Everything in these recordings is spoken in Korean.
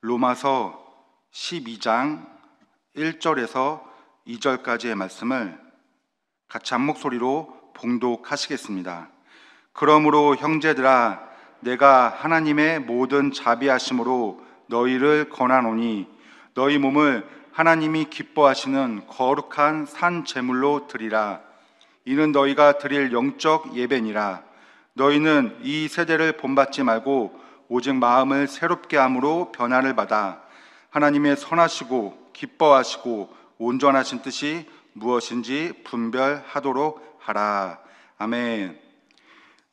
로마서 12장 1절에서 2절까지의 말씀을 같이 한 목소리로 봉독하시겠습니다. 그러므로 형제들아 내가 하나님의 모든 자비하심으로 너희를 권하노니 너희 몸을 하나님이 기뻐하시는 거룩한 산 제물로 드리라 이는 너희가 드릴 영적 예배니라 너희는 이 세대를 본받지 말고 오직 마음을 새롭게 함으로 변화를 받아 하나님의 선하시고 기뻐하시고 온전하신 뜻이 무엇인지 분별하도록 하라. 아멘.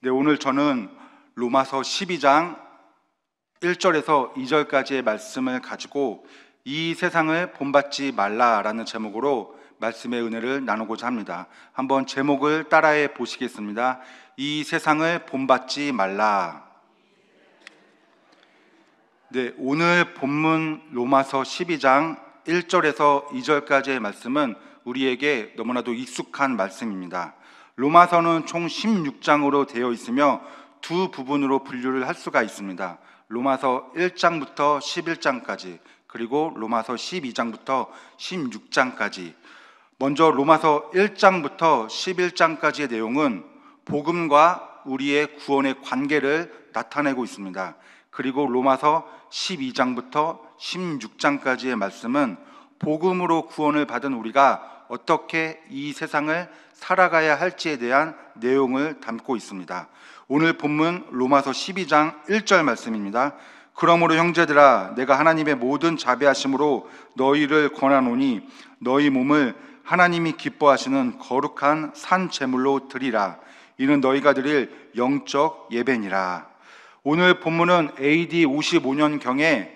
네, 오늘 저는 로마서 12장 1절에서 2절까지의 말씀을 가지고 이 세상을 본받지 말라라는 제목으로 말씀의 은혜를 나누고자 합니다. 한번 제목을 따라해 보시겠습니다. 이 세상을 본받지 말라. 네, 오늘 본문 로마서 12장 1절에서 2절까지의 말씀은 우리에게 너무나도 익숙한 말씀입니다. 로마서는 총 16장으로 되어 있으며 두 부분으로 분류를 할 수가 있습니다. 로마서 1장부터 11장까지 그리고 로마서 12장부터 16장까지 먼저 로마서 1장부터 11장까지의 내용은 복음과 우리의 구원의 관계를 나타내고 있습니다. 그리고 로마서 12장부터 16장까지의 말씀은 복음으로 구원을 받은 우리가 어떻게 이 세상을 살아가야 할지에 대한 내용을 담고 있습니다. 오늘 본문 로마서 12장 1절 말씀입니다. 그러므로 형제들아 내가 하나님의 모든 자비하심으로 너희를 권하노니 너희 몸을 하나님이 기뻐하시는 거룩한 산 제물로 드리라 이는 너희가 드릴 영적 예배니라. 오늘 본문은 AD 55년경에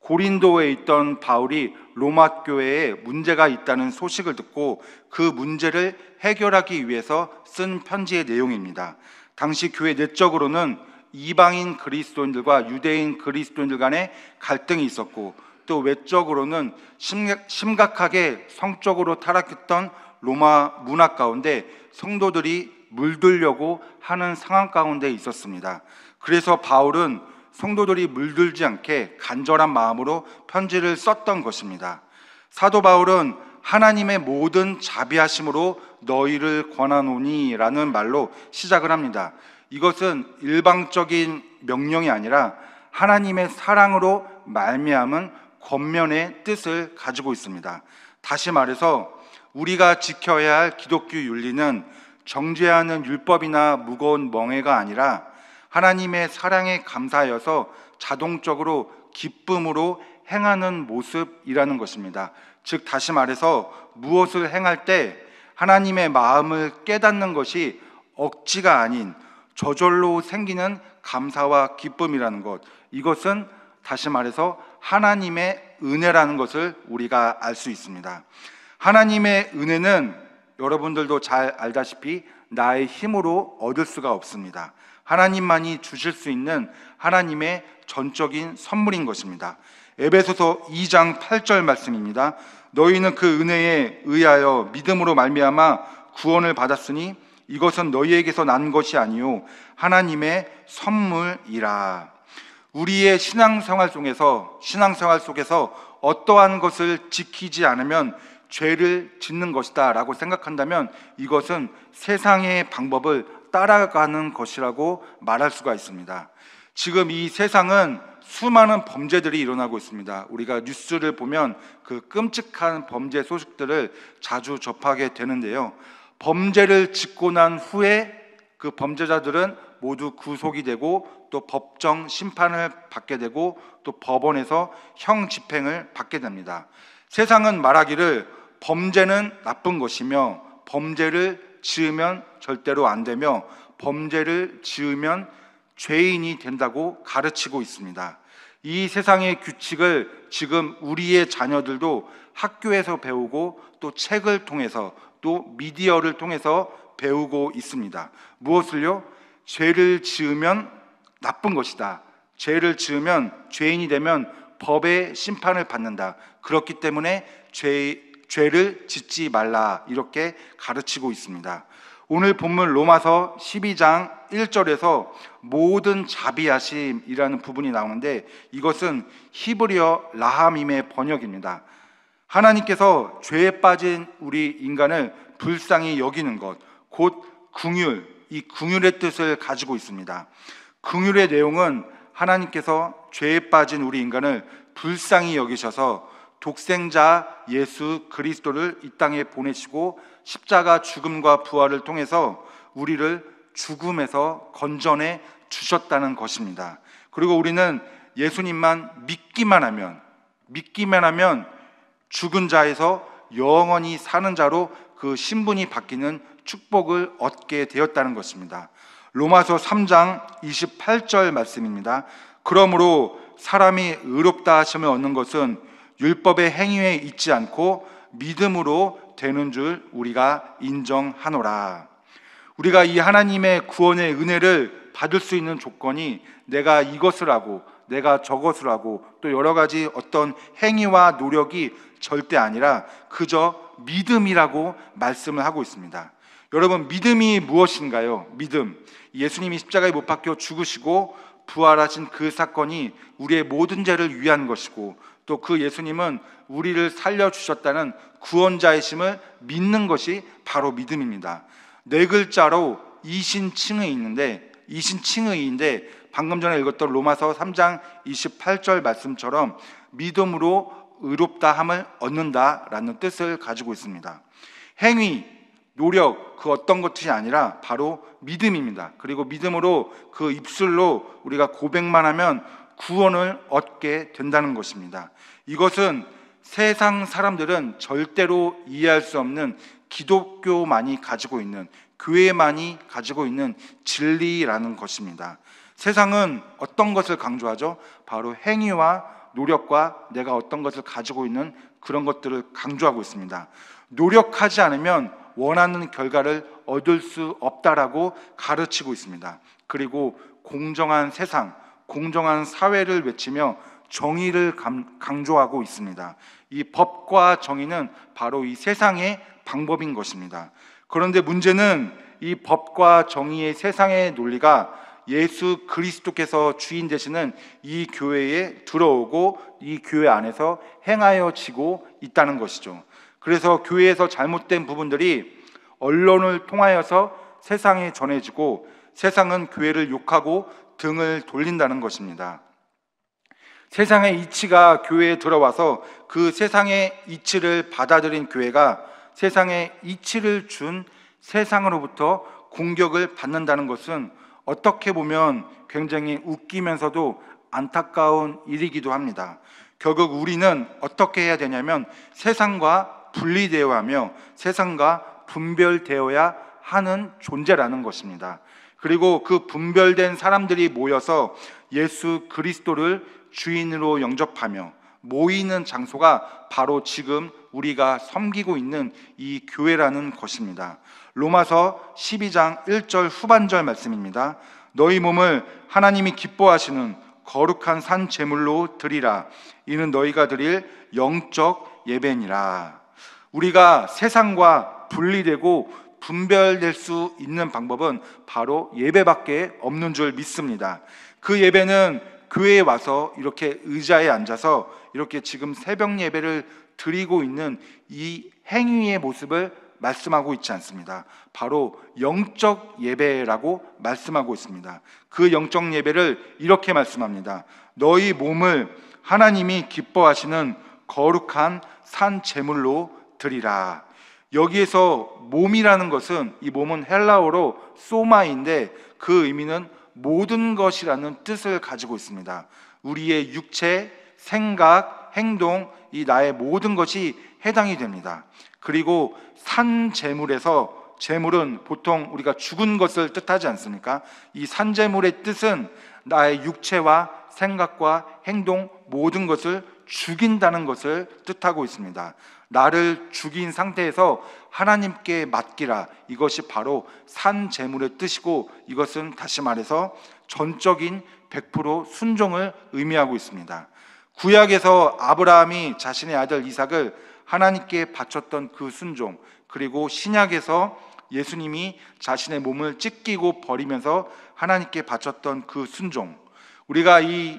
고린도에 있던 바울이 로마 교회에 문제가 있다는 소식을 듣고 그 문제를 해결하기 위해서 쓴 편지의 내용입니다. 당시 교회 내적으로는 이방인 그리스도인들과 유대인 그리스도인들 간의 갈등이 있었고 또 외적으로는 심각하게 성적으로 타락했던 로마 문화 가운데 성도들이 물들려고 하는 상황 가운데 있었습니다. 그래서 바울은 성도들이 물들지 않게 간절한 마음으로 편지를 썼던 것입니다. 사도 바울은 하나님의 모든 자비하심으로 너희를 권하노니라는 말로 시작을 합니다. 이것은 일방적인 명령이 아니라 하나님의 사랑으로 말미암은 권면의 뜻을 가지고 있습니다. 다시 말해서 우리가 지켜야 할 기독교 윤리는 정죄하는 율법이나 무거운 멍해가 아니라 하나님의 사랑에 감사하여서 자동적으로 기쁨으로 행하는 모습이라는 것입니다. 즉, 다시 말해서 무엇을 행할 때 하나님의 마음을 깨닫는 것이 억지가 아닌 저절로 생기는 감사와 기쁨이라는 것. 이것은 다시 말해서 하나님의 은혜라는 것을 우리가 알 수 있습니다. 하나님의 은혜는 여러분들도 잘 알다시피 나의 힘으로 얻을 수가 없습니다. 하나님만이 주실 수 있는 하나님의 전적인 선물인 것입니다. 에베소서 2장 8절 말씀입니다. 너희는 그 은혜에 의하여 믿음으로 말미암아 구원을 받았으니 이것은 너희에게서 난 것이 아니요 하나님의 선물이라. 우리의 신앙생활 속에서 신앙생활 속에서 어떠한 것을 지키지 않으면 죄를 짓는 것이다 라고 생각한다면 이것은 세상의 방법을 따라가는 것이라고 말할 수가 있습니다. 지금 이 세상은 수많은 범죄들이 일어나고 있습니다. 우리가 뉴스를 보면 그 끔찍한 범죄 소식들을 자주 접하게 되는데요. 범죄를 짓고 난 후에 그 범죄자들은 모두 구속이 되고 또 법정 심판을 받게 되고 또 법원에서 형 집행을 받게 됩니다. 세상은 말하기를 범죄는 나쁜 것이며 범죄를 지으면 절대로 안 되며 범죄를 지으면 죄인이 된다고 가르치고 있습니다. 이 세상의 규칙을 지금 우리의 자녀들도 학교에서 배우고 또 책을 통해서 또 미디어를 통해서 배우고 있습니다. 무엇을요? 죄를 지으면 나쁜 것이다. 죄를 지으면 죄인이 되면 법의 심판을 받는다. 그렇기 때문에 죄, 죄를 짓지 말라. 이렇게 가르치고 있습니다. 오늘 본문 로마서 12장 1절에서 모든 자비하심이라는 부분이 나오는데 이것은 히브리어 라함임의 번역입니다. 하나님께서 죄에 빠진 우리 인간을 불쌍히 여기는 것, 곧 궁율, 이 궁율의 뜻을 가지고 있습니다. 궁율의 내용은 하나님께서 죄에 빠진 우리 인간을 불쌍히 여기셔서 독생자 예수 그리스도를 이 땅에 보내시고 십자가 죽음과 부활을 통해서 우리를 죽음에서 건전해 주셨다는 것입니다. 그리고 우리는 예수님만 믿기만 하면 믿기만 하면 죽은 자에서 영원히 사는 자로 그 신분이 바뀌는 축복을 얻게 되었다는 것입니다. 로마서 3장 28절 말씀입니다. 그러므로 사람이 의롭다 하심을 얻는 것은 율법의 행위에 있지 않고 믿음으로 되는 줄 우리가 인정하노라. 우리가 이 하나님의 구원의 은혜를 받을 수 있는 조건이 내가 이것을 하고 내가 저것을 하고 또 여러 가지 어떤 행위와 노력이 절대 아니라 그저 믿음이라고 말씀을 하고 있습니다. 여러분, 믿음이 무엇인가요? 믿음. 예수님이 십자가에 못 박혀 죽으시고 부활하신 그 사건이 우리의 모든 죄를 위한 것이고 또 그 예수님은 우리를 살려주셨다는 구원자이심을 믿는 것이 바로 믿음입니다. 네 글자로 이신칭의 있는데 이신칭의인데 방금 전에 읽었던 로마서 3장 28절 말씀처럼 믿음으로 의롭다 함을 얻는다라는 뜻을 가지고 있습니다. 행위, 노력 그 어떤 것이 아니라 바로 믿음입니다. 그리고 믿음으로 그 입술로 우리가 고백만 하면 구원을 얻게 된다는 것입니다. 이것은 세상 사람들은 절대로 이해할 수 없는 기독교만이 가지고 있는 교회만이 가지고 있는 진리라는 것입니다. 세상은 어떤 것을 강조하죠? 바로 행위와 노력과 내가 어떤 것을 가지고 있는 그런 것들을 강조하고 있습니다. 노력하지 않으면 원하는 결과를 얻을 수 없다라고 가르치고 있습니다. 그리고 공정한 세상, 공정한 사회를 외치며 정의를 강조하고 있습니다. 이 법과 정의는 바로 이 세상의 방법인 것입니다. 그런데 문제는 이 법과 정의의 세상의 논리가 예수 그리스도께서 주인 되시는 이 교회에 들어오고 이 교회 안에서 행하여지고 있다는 것이죠. 그래서 교회에서 잘못된 부분들이 언론을 통하여서 세상에 전해지고 세상은 교회를 욕하고 등을 돌린다는 것입니다. 세상의 이치가 교회에 들어와서 그 세상의 이치를 받아들인 교회가 세상의 이치를 준 세상으로부터 공격을 받는다는 것은 어떻게 보면 굉장히 웃기면서도 안타까운 일이기도 합니다. 결국 우리는 어떻게 해야 되냐면 세상과 분리되어 하며 세상과 분별되어야 하는 존재라는 것입니다. 그리고 그 분별된 사람들이 모여서 예수 그리스도를 주인으로 영접하며 모이는 장소가 바로 지금 우리가 섬기고 있는 이 교회라는 것입니다. 로마서 12장 1절 후반절 말씀입니다. 너희 몸을 하나님이 기뻐하시는 거룩한 산 제물로 드리라. 이는 너희가 드릴 영적 예배니라. 우리가 세상과 분리되고 분별될 수 있는 방법은 바로 예배밖에 없는 줄 믿습니다. 그 예배는 교회에 와서 이렇게 의자에 앉아서 이렇게 지금 새벽 예배를 드리고 있는 이 행위의 모습을 말씀하고 있지 않습니다. 바로 영적 예배라고 말씀하고 있습니다. 그 영적 예배를 이렇게 말씀합니다. 너희 몸을 하나님이 기뻐하시는 거룩한 산 제물로 드리라. 여기에서 몸이라는 것은 이 몸은 헬라어로 소마인데 그 의미는 모든 것이라는 뜻을 가지고 있습니다. 우리의 육체, 생각, 행동, 이 나의 모든 것이 해당이 됩니다. 그리고 산 재물에서 재물은 보통 우리가 죽은 것을 뜻하지 않습니까? 이 산재물의 뜻은 나의 육체와 생각과 행동 모든 것을 죽인다는 것을 뜻하고 있습니다. 나를 죽인 상태에서 하나님께 맡기라. 이것이 바로 산 재물의 뜻이고 이것은 다시 말해서 전적인 100% 순종을 의미하고 있습니다. 구약에서 아브라함이 자신의 아들 이삭을 하나님께 바쳤던 그 순종, 그리고 신약에서 예수님이 자신의 몸을 찢기고 버리면서 하나님께 바쳤던 그 순종. 우리가 이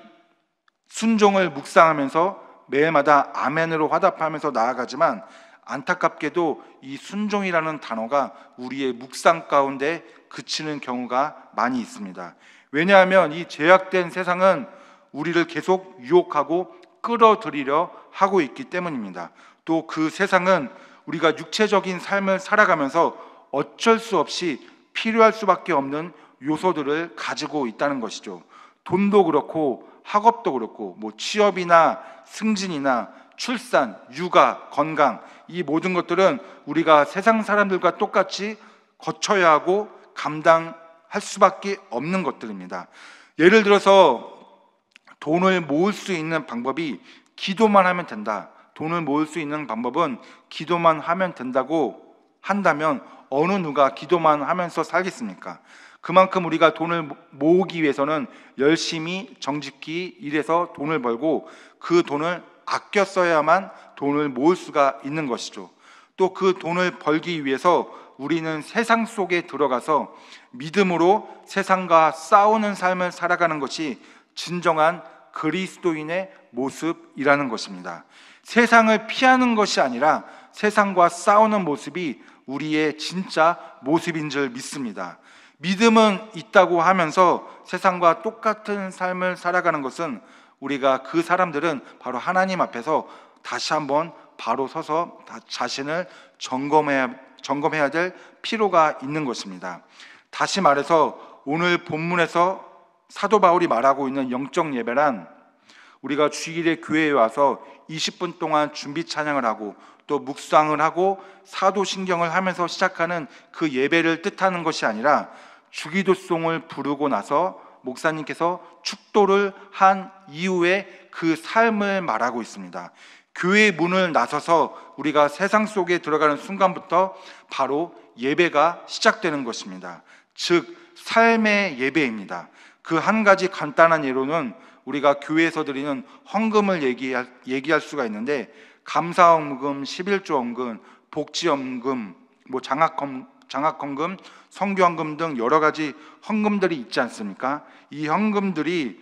순종을 묵상하면서 매일마다 아멘으로 화답하면서 나아가지만 안타깝게도 이 순종이라는 단어가 우리의 묵상 가운데 그치는 경우가 많이 있습니다. 왜냐하면 이 제약된 세상은 우리를 계속 유혹하고 끌어들이려 하고 있기 때문입니다. 또 그 세상은 우리가 육체적인 삶을 살아가면서 어쩔 수 없이 필요할 수밖에 없는 요소들을 가지고 있다는 것이죠. 돈도 그렇고 학업도 그렇고 뭐 취업이나 승진이나 출산, 육아, 건강 이 모든 것들은 우리가 세상 사람들과 똑같이 거쳐야 하고 감당할 수밖에 없는 것들입니다. 예를 들어서 돈을 모을 수 있는 방법이 기도만 하면 된다. 돈을 모을 수 있는 방법은 기도만 하면 된다고 한다면 어느 누가 기도만 하면서 살겠습니까? 그만큼 우리가 돈을 모으기 위해서는 열심히 정직히 일해서 돈을 벌고 그 돈을 아껴 써야만 돈을 모을 수가 있는 것이죠. 또 그 돈을 벌기 위해서 우리는 세상 속에 들어가서 믿음으로 세상과 싸우는 삶을 살아가는 것이 진정한 그리스도인의 모습이라는 것입니다. 세상을 피하는 것이 아니라 세상과 싸우는 모습이 우리의 진짜 모습인 줄 믿습니다. 믿음은 있다고 하면서 세상과 똑같은 삶을 살아가는 것은 우리가 그 사람들은 바로 하나님 앞에서 다시 한번 바로 서서 자신을 점검해야, 점검해야 될 필요가 있는 것입니다. 다시 말해서 오늘 본문에서 사도 바울이 말하고 있는 영적 예배란 우리가 주일에 교회에 와서 20분 동안 준비 찬양을 하고 또 묵상을 하고 사도신경을 하면서 시작하는 그 예배를 뜻하는 것이 아니라 주기도송을 부르고 나서 목사님께서 축도를 한 이후에 그 삶을 말하고 있습니다. 교회 문을 나서서 우리가 세상 속에 들어가는 순간부터 바로 예배가 시작되는 것입니다. 즉, 삶의 예배입니다. 그 한 가지 간단한 예로는 우리가 교회에서 드리는 헌금을 얘기할, 얘기할 수가 있는데 감사헌금, 11조헌금, 복지헌금, 뭐 장학헌, 장학헌금, 성교헌금 등 여러 가지 헌금들이 있지 않습니까? 이 헌금들이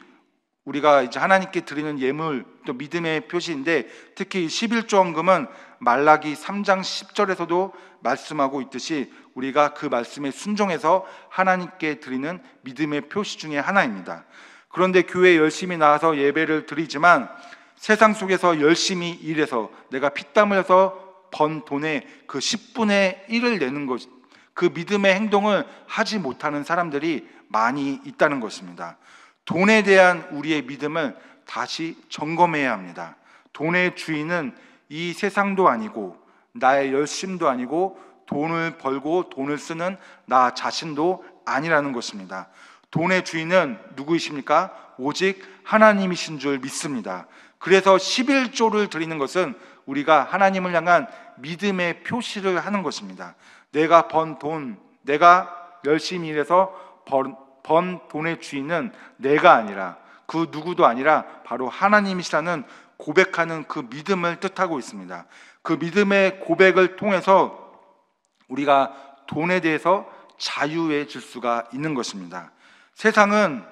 우리가 이제 하나님께 드리는 예물 또 믿음의 표시인데 특히 11조 헌금은 말라기 3장 10절에서도 말씀하고 있듯이 우리가 그 말씀에 순종해서 하나님께 드리는 믿음의 표시 중에 하나입니다. 그런데 교회에 열심히 나와서 예배를 드리지만 세상 속에서 열심히 일해서 내가 피땀 흘려서 번 돈의 그 10분의 1을 내는 것, 그 믿음의 행동을 하지 못하는 사람들이 많이 있다는 것입니다. 돈에 대한 우리의 믿음을 다시 점검해야 합니다. 돈의 주인은 이 세상도 아니고 나의 열심도 아니고 돈을 벌고 돈을 쓰는 나 자신도 아니라는 것입니다. 돈의 주인은 누구이십니까? 오직 하나님이신 줄 믿습니다. 그래서 11조를 드리는 것은 우리가 하나님을 향한 믿음의 표시를 하는 것입니다. 내가 번 돈, 내가 열심히 일해서 번, 번 돈의 주인은 내가 아니라 그 누구도 아니라 바로 하나님이시라는 고백하는 그 믿음을 뜻하고 있습니다. 그 믿음의 고백을 통해서 우리가 돈에 대해서 자유해질 수가 있는 것입니다. 세상은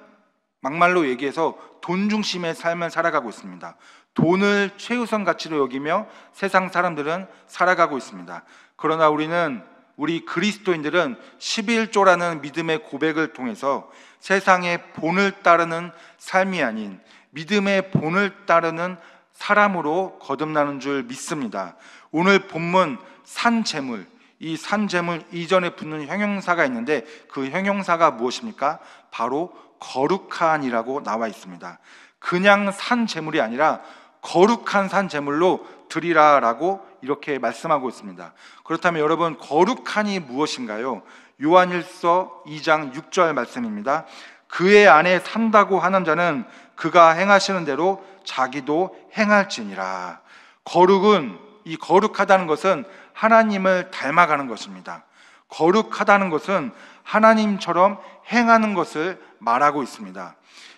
막말로 얘기해서 돈 중심의 삶을 살아가고 있습니다. 돈을 최우선 가치로 여기며 세상 사람들은 살아가고 있습니다. 그러나 우리는 우리 그리스도인들은 11조라는 믿음의 고백을 통해서 세상의 본을 따르는 삶이 아닌 믿음의 본을 따르는 사람으로 거듭나는 줄 믿습니다. 오늘 본문 산재물, 이 산재물 이전에 붙는 형용사가 있는데 그 형용사가 무엇입니까? 바로 거룩한이라고 나와 있습니다. 그냥 산 재물이 아니라 거룩한 산 재물로 드리라라고 이렇게 말씀하고 있습니다. 그렇다면 여러분 거룩한이 무엇인가요? 요한일서 2장 6절 말씀입니다. 그의 안에 산다고 하는 자는 그가 행하시는 대로 자기도 행할지니라. 거룩은 이 거룩하다는 것은 하나님을 닮아가는 것입니다. 거룩하다는 것은 하나님처럼 행하는 것을 말하고 있습니다.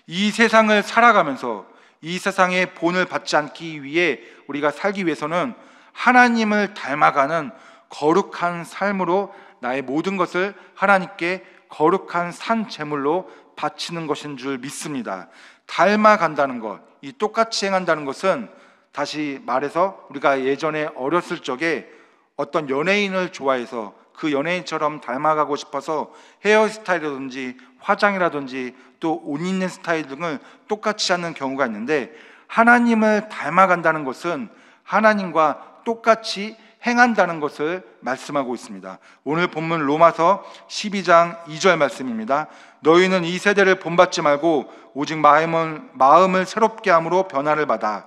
이 세상을 살아가면서 이 세상의 본을 받지 않기 위해 우리가 살기 위해서는 하나님을 닮아가는 거룩한 삶으로 나의 모든 것을 하나님께 거룩한 산 제물로 바치는 것인 줄 믿습니다. 닮아간다는 것, 이 똑같이 행한다는 것은 다시 말해서 우리가 예전에 어렸을 적에 어떤 연예인을 좋아해서 그 연예인처럼 닮아가고 싶어서 헤어스타일이라든지 화장이라든지 또 옷 입는 스타일 등을 똑같이 하는 경우가 있는데 하나님을 닮아간다는 것은 하나님과 똑같이 행한다는 것을 말씀하고 있습니다. 오늘 본문 로마서 12장 2절 말씀입니다. 너희는 이 세대를 본받지 말고 오직 마음을, 마음을 새롭게 함으로 변화를 받아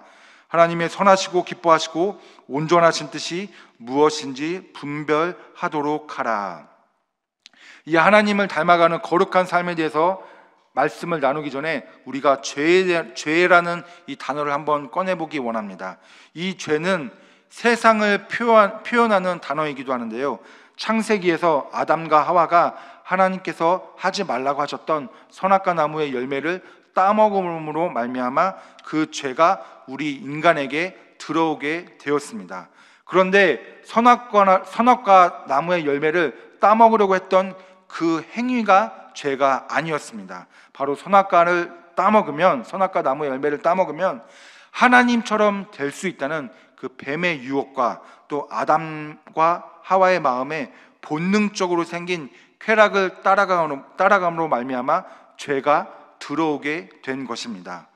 하나님의 선하시고 기뻐하시고 온전하신 뜻이 무엇인지 분별하도록 하라. 이 하나님을 닮아가는 거룩한 삶에 대해서 말씀을 나누기 전에 우리가 죄, 죄라는 이 단어를 한번 꺼내보기 원합니다. 이 죄는 세상을 표현, 표현 하는 단어이기도 하는데요. 창세기에서 아담과 하와가 하나님께서 하지 말라고 하셨던 선악과 나무의 열매를 따먹음으로 말미암아 그 죄가 우리 인간에게 들어오게 되었습니다. 그런데 선악과, 선악과 나무의 열매를 따먹으려고 했던 그 행위가 죄가 아니었습니다. 바로 선악과를 따먹으면 선악과 나무의 열매를 따먹으면 하나님처럼 될 수 있다는 그 뱀의 유혹과 또 아담과 하와의 마음에 본능적으로 생긴 쾌락을 따라감으로, 따라감으로 말미암아 죄가 들어오게 된 것입니다.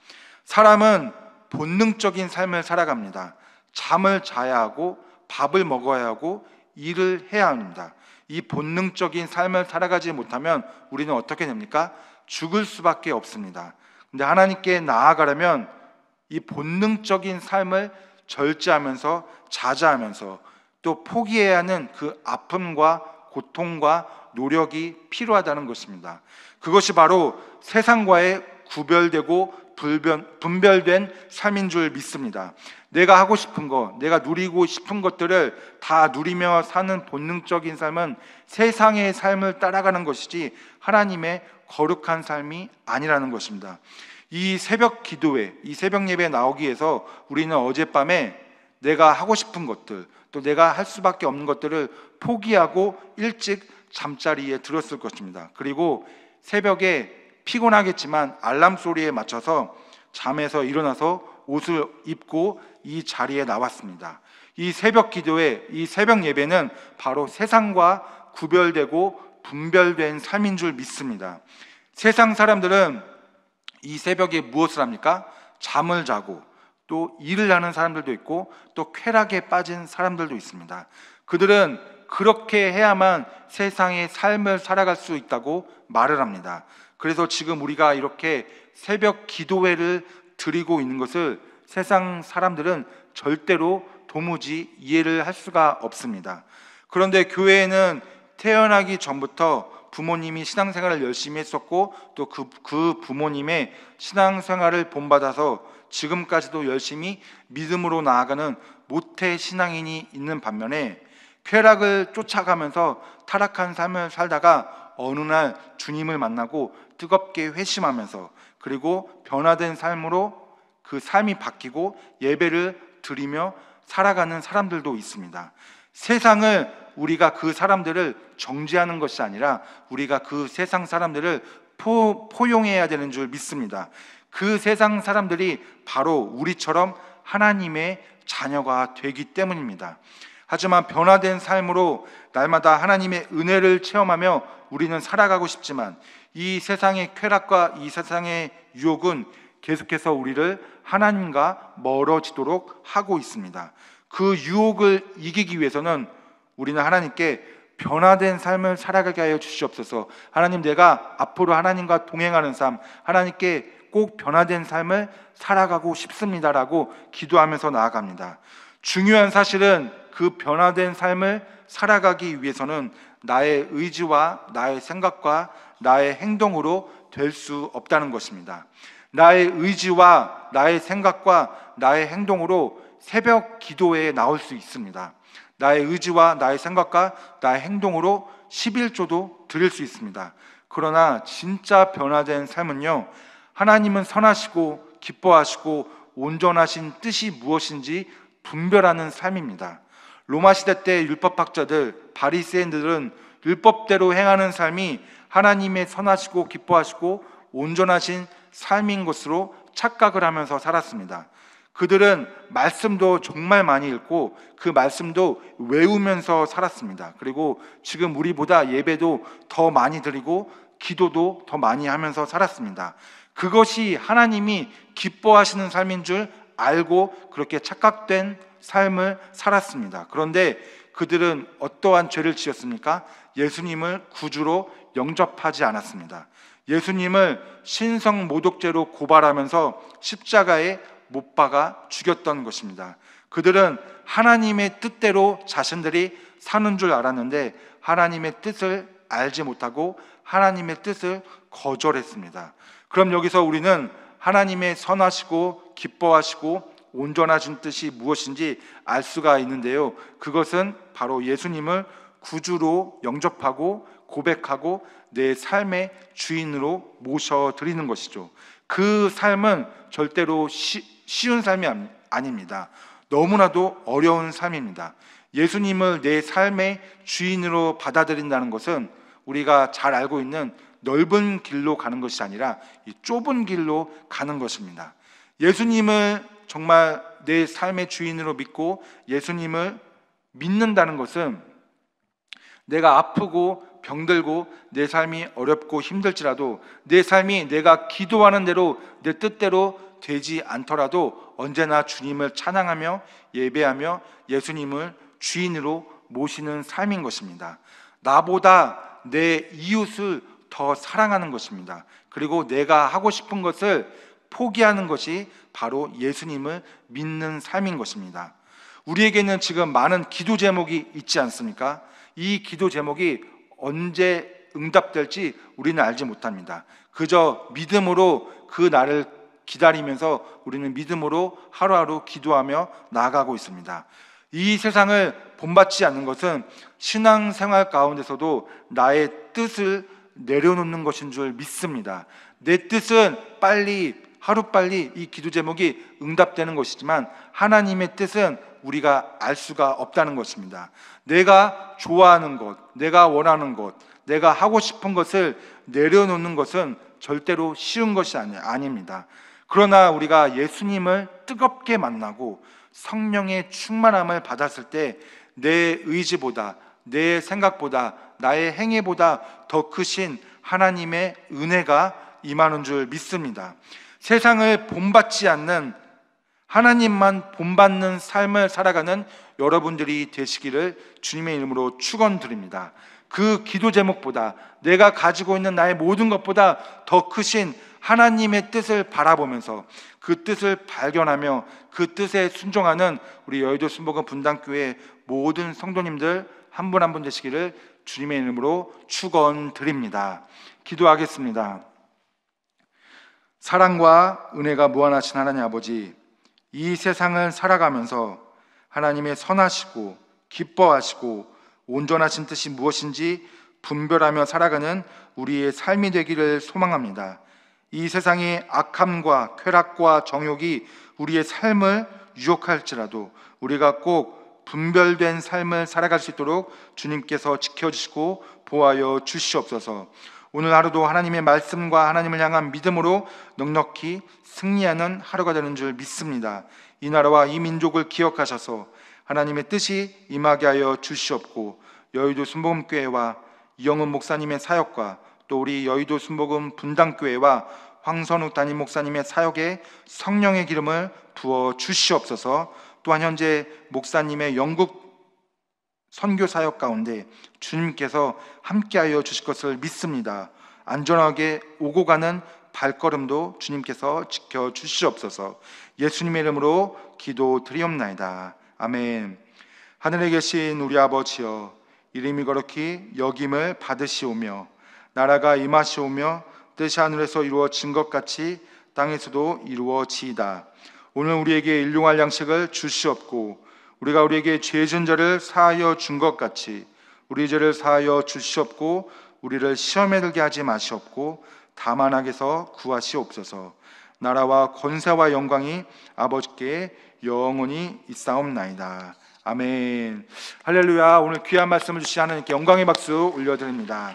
사람은 본능적인 삶을 살아갑니다. 잠을 자야 하고 밥을 먹어야 하고 일을 해야 합니다. 이 본능적인 삶을 살아가지 못하면 우리는 어떻게 됩니까? 죽을 수밖에 없습니다. 근데 하나님께 나아가려면 이 본능적인 삶을 절제하면서 자제하면서 또 포기해야 하는 그 아픔과 고통과 노력이 필요하다는 것입니다. 그것이 바로 세상과의 구별되고 불변, 분별된 삶인 줄 믿습니다. 내가 하고 싶은 것, 내가 누리고 싶은 것들을 다 누리며 사는 본능적인 삶은 세상의 삶을 따라가는 것이지 하나님의 거룩한 삶이 아니라는 것입니다. 이 새벽 기도회, 이 새벽 예배 나오기 위해서 우리는 어젯밤에 내가 하고 싶은 것들, 또 내가 할 수밖에 없는 것들을 포기하고 일찍 잠자리에 들었을 것입니다. 그리고 새벽에 피곤하겠지만 알람 소리에 맞춰서 잠에서 일어나서 옷을 입고 이 자리에 나왔습니다. 이 새벽 기도회, 이 새벽 예배는 바로 세상과 구별되고 분별된 삶인 줄 믿습니다. 세상 사람들은 이 새벽에 무엇을 합니까? 잠을 자고 또 일을 하는 사람들도 있고 또 쾌락에 빠진 사람들도 있습니다. 그들은 그렇게 해야만 세상의 삶을 살아갈 수 있다고 말을 합니다. 그래서 지금 우리가 이렇게 새벽 기도회를 드리고 있는 것을 세상 사람들은 절대로 도무지 이해를 할 수가 없습니다. 그런데 교회에는 태어나기 전부터 부모님이 신앙생활을 열심히 했었고 또그 그 부모님의 신앙생활을 본받아서 지금까지도 열심히 믿음으로 나아가는 모태 신앙인이 있는 반면에 쾌락을 쫓아가면서 타락한 삶을 살다가 어느 날 주님을 만나고 뜨겁게 회심하면서 그리고 변화된 삶으로 그 삶이 바뀌고 예배를 드리며 살아가는 사람들도 있습니다. 세상을 우리가 그 사람들을 정죄하는 것이 아니라 우리가 그 세상 사람들을 포, 포용해야 되는 줄 믿습니다. 그 세상 사람들이 바로 우리처럼 하나님의 자녀가 되기 때문입니다. 하지만 변화된 삶으로 날마다 하나님의 은혜를 체험하며 우리는 살아가고 싶지만 이 세상의 쾌락과 이 세상의 유혹은 계속해서 우리를 하나님과 멀어지도록 하고 있습니다. 그 유혹을 이기기 위해서는 우리는 하나님께 변화된 삶을 살아가게 하여 주시옵소서. 하나님 내가 앞으로 하나님과 동행하는 삶, 하나님께 꼭 변화된 삶을 살아가고 싶습니다라고 기도하면서 나아갑니다. 중요한 사실은 그 변화된 삶을 살아가기 위해서는 나의 의지와 나의 생각과 나의 행동으로 될 수 없다는 것입니다. 나의 의지와 나의 생각과 나의 행동으로 새벽 기도에 나올 수 있습니다. 나의 의지와 나의 생각과 나의 행동으로 11조도 드릴 수 있습니다. 그러나 진짜 변화된 삶은요, 하나님은 선하시고 기뻐하시고 온전하신 뜻이 무엇인지 분별하는 삶입니다. 로마 시대 때 율법학자들 바리새인들은 율법대로 행하는 삶이 하나님의 선하시고 기뻐하시고 온전하신 삶인 것으로 착각을 하면서 살았습니다. 그들은 말씀도 정말 많이 읽고 그 말씀도 외우면서 살았습니다. 그리고 지금 우리보다 예배도 더 많이 드리고 기도도 더 많이 하면서 살았습니다. 그것이 하나님이 기뻐하시는 삶인 줄 알고 그렇게 착각된 삶을 살았습니다. 그런데 그들은 어떠한 죄를 지었습니까? 예수님을 구주로 영접하지 않았습니다. 예수님을 신성 모독죄로 고발하면서 십자가에 못 박아 죽였던 것입니다. 그들은 하나님의 뜻대로 자신들이 사는 줄 알았는데 하나님의 뜻을 알지 못하고 하나님의 뜻을 거절했습니다. 그럼 여기서 우리는 하나님의 선하시고 기뻐하시고 온전하신 뜻이 무엇인지 알 수가 있는데요. 그것은 바로 예수님을 구주로 영접하고 고백하고 내 삶의 주인으로 모셔드리는 것이죠. 그 삶은 절대로 쉬, 쉬운 삶이 아닙니다. 너무나도 어려운 삶입니다. 예수님을 내 삶의 주인으로 받아들인다는 것은 우리가 잘 알고 있는 넓은 길로 가는 것이 아니라 이 좁은 길로 가는 것입니다. 예수님을 정말 내 삶의 주인으로 믿고 예수님을 믿는다는 것은 내가 아프고 병들고 내 삶이 어렵고 힘들지라도 내 삶이 내가 기도하는 대로 내 뜻대로 되지 않더라도 언제나 주님을 찬양하며 예배하며 예수님을 주인으로 모시는 삶인 것입니다. 나보다 내 이웃을 더 사랑하는 것입니다. 그리고 내가 하고 싶은 것을 포기하는 것이 바로 예수님을 믿는 삶인 것입니다. 우리에게는 지금 많은 기도 제목이 있지 않습니까? 이 기도 제목이 언제 응답될지 우리는 알지 못합니다. 그저 믿음으로 그 날을 기다리면서 우리는 믿음으로 하루하루 기도하며 나아가고 있습니다. 이 세상을 본받지 않는 것은 신앙 생활 가운데서도 나의 뜻을 내려놓는 것인 줄 믿습니다. 내 뜻은 빨리 하루빨리 이 기도 제목이 응답되는 것이지만 하나님의 뜻은 우리가 알 수가 없다는 것입니다. 내가 좋아하는 것, 내가 원하는 것, 내가 하고 싶은 것을 내려놓는 것은 절대로 쉬운 것이 아니, 아닙니다. 그러나 우리가 예수님을 뜨겁게 만나고 성령의 충만함을 받았을 때 내 의지보다 내 생각보다 나의 행위보다 더 크신 하나님의 은혜가 임하는 줄 믿습니다. 세상을 본받지 않는 하나님만 본받는 삶을 살아가는 여러분들이 되시기를 주님의 이름으로 축원드립니다. 그 기도 제목보다 내가 가지고 있는 나의 모든 것보다 더 크신 하나님의 뜻을 바라보면서 그 뜻을 발견하며 그 뜻에 순종하는 우리 여의도 순복음 분당교회 모든 성도님들 한 분 한분 되시기를 주님의 이름으로 축원드립니다. 기도하겠습니다. 사랑과 은혜가 무한하신 하나님 아버지, 이 세상을 살아가면서 하나님의 선하시고 기뻐하시고 온전하신 뜻이 무엇인지 분별하며 살아가는 우리의 삶이 되기를 소망합니다. 이 세상의 악함과 쾌락과 정욕이 우리의 삶을 유혹할지라도 우리가 꼭 분별된 삶을 살아갈 수 있도록 주님께서 지켜주시고 보하여 주시옵소서. 오늘 하루도 하나님의 말씀과 하나님을 향한 믿음으로 넉넉히 승리하는 하루가 되는 줄 믿습니다. 이 나라와 이 민족을 기억하셔서 하나님의 뜻이 임하게 하여 주시옵고 여의도 순복음교회와 이영은 목사님의 사역과 또 우리 여의도 순복음 분당교회와 황선우 담임 목사님의 사역에 성령의 기름을 부어 주시옵소서. 또한 현재 목사님의 영국 선교 사역 가운데 주님께서 함께하여 주실 것을 믿습니다. 안전하게 오고 가는 발걸음도 주님께서 지켜 주시옵소서. 예수님의 이름으로 기도 드리옵나이다. 아멘. 하늘에 계신 우리 아버지여 이름이 거룩히 여김을 받으시오며 나라가 임하시오며 뜻이 하늘에서 이루어진 것 같이 땅에서도 이루어지이다. 오늘 우리에게 일용할 양식을 주시옵고 우리가 우리에게 죄진 자를 사하여 준 것 같이 우리 죄를 사하여 주시옵고 우리를 시험에 들게 하지 마시옵고 다만 악에서 구하시옵소서. 나라와 권세와 영광이 아버지께 영원히 있사옵나이다. 아멘. 할렐루야. 오늘 귀한 말씀을 주신 하나님께 영광의 박수 올려드립니다.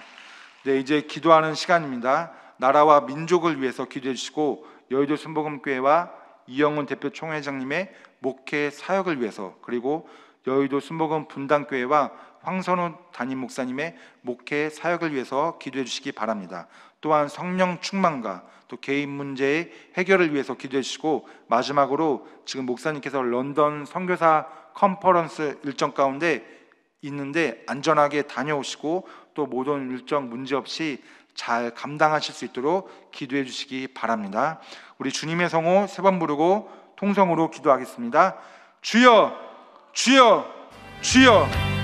네, 이제 기도하는 시간입니다. 나라와 민족을 위해서 기도해 주시고 여의도 순복음교회와 이영훈 대표 총회장님의 목회 사역을 위해서 그리고 여의도 순복음 분당교회와 황선우 담임 목사님의 목회 사역을 위해서 기도해 주시기 바랍니다. 또한 성령 충만과 또 개인 문제의 해결을 위해서 기도해 주시고 마지막으로 지금 목사님께서 런던 선교사 컨퍼런스 일정 가운데 있는데 안전하게 다녀오시고 또 모든 일정 문제 없이 잘 감당하실 수 있도록 기도해 주시기 바랍니다. 우리 주님의 성호 세 번 부르고 통성으로 기도하겠습니다. 주여, 주여, 주여.